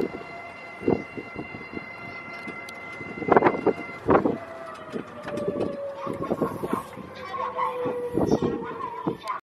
Thank you.